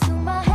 to my